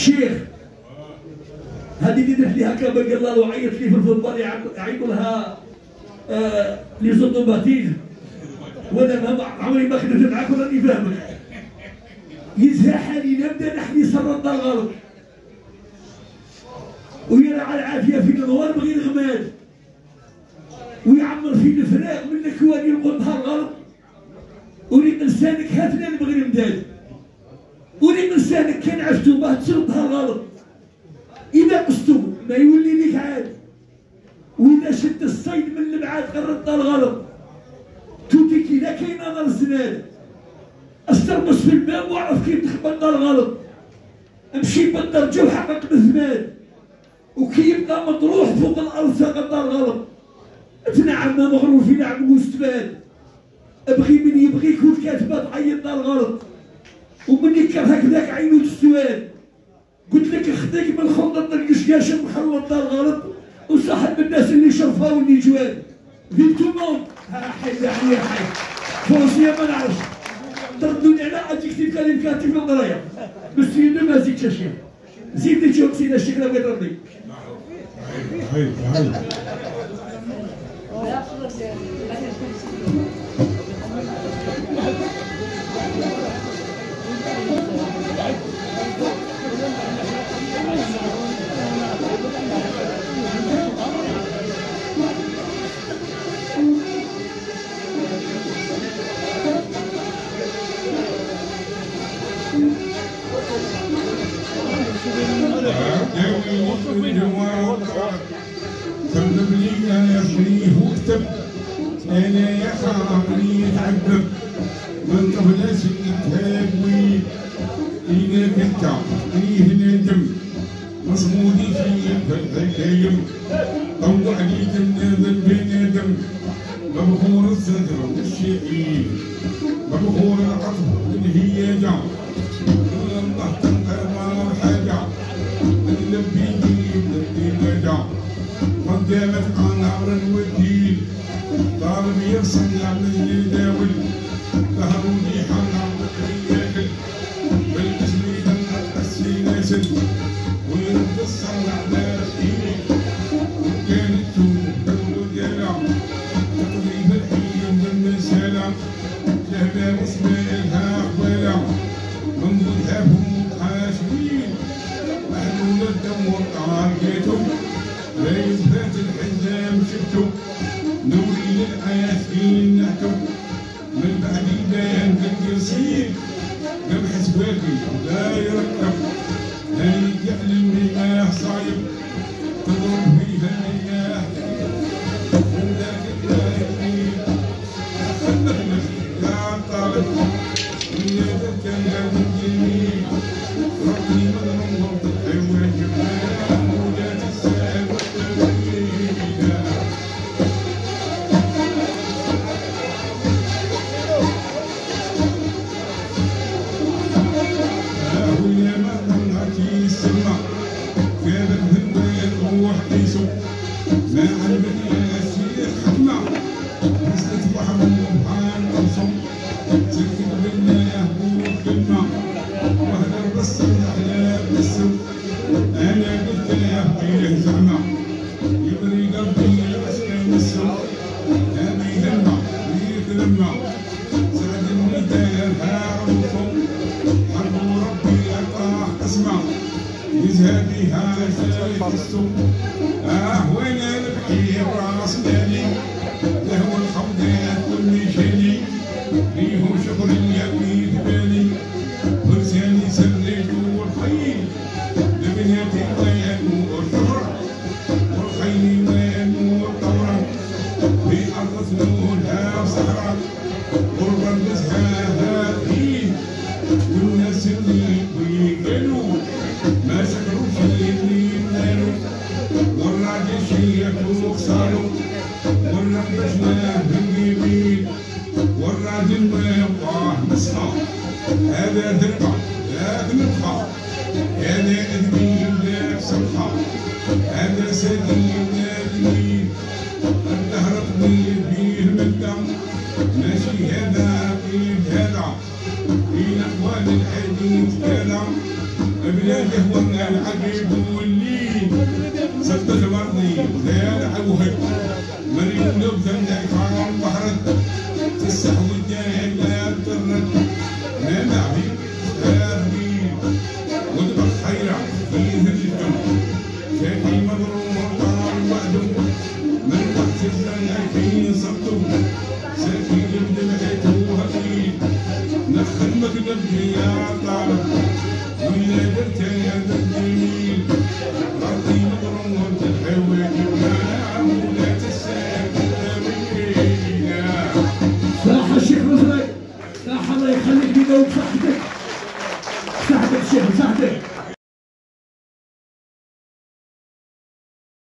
الشيخ. هذه اللي درت لي هكا بقى الله وعيط لي في الفوتبال يعيطوا لها آه لي زوتوماتيك وأنا ما عمري ما خدمت معاك ولا راني فاهمك. يزهى حالي نبدأ نحني سر الغلط ويرى على العافية في الغوار بغي الغماد ويعمر في الفراغ من الكواني غلط. وريق لسانك هاتنا نبغي المداد وريق لسانك كان عفتو باه تشرب نهار غلط. إذا قصتو ما يولي ليك عاد. وإذا شد الصيد من البعاد قررت الغلط. توتي كي لا كاين نار الزناد. استربص في الماء وأعرف كيف تخبط الغلط. أمشي بالدرجه وحقق بثمان وكي يبقى مطروح فوق الأرض سقط الغلط. تنعم مغرور في لعب واستفاد أبغي من يبغيك والكاتبة تعيط الغلط. ومن يكرهك ذاك عينو السؤال قلت لك خديك من خلطة القشقاش مخلط الغلط وصاحب الناس اللي شرفها واللي جواد فيتو مون حي يعني حي. فوزية ما نعرفش. تردوني على ادجكتيف كاليفكاتيف القرايه بس ما زيدش شي زيد لي جوك سيدي الشيخ بغيت نرضي هاي هاي أنا يا خاطري يتعذب من سنتها وين إذا كنت فيه ندم مصمودي في الحكايم طوعني جنة البنادم مبخور الصدر والشعير مبخور العطف والهياجة قدامك قنار الودين طالب يرسم يعمل يداول ظهروني حرام ياكل. بالاسم يدمر السيناسل ويرد الصلاة نوري للآياتين نحكم من بعد بيان القصير ذبح سواقي لا يركب. يزهى بها شايف السوق آه وين البحير راس فيهم شغل يبني في بالي. فرساني سليت والخيل لبنات الطيان والشهر والخيل وين والطورة في أرض سنونها صحراء. قرب النزهة فيه والناس اللي ويقالوا ما سكروش اللي ينالوا والراجل شيكوا خساروا والربشنا باليمين ما يبقاه مسخى هذا ذرقة لا نطخى هذا أدمين لا سمحة هذا سدين لا دين الدهر طويل فيه الدم ماشي هذا فيه هذا في الاقوال الحديث كلام أبناء إخواننا العقيب واللين سبت مرضي وذيال عوهد من يولو بذنك حرام بحرد السهو الداعم لا يضرك نادع بيك آمين واذبح خيرا فيه الجن فاتي مبرور طار وعده من تحت الزنع فيه صبته ساكي جبد لقيته هفيد نخدمة قلبي يا يا ذا الجميل ربي مبرور تحوي Willkommen.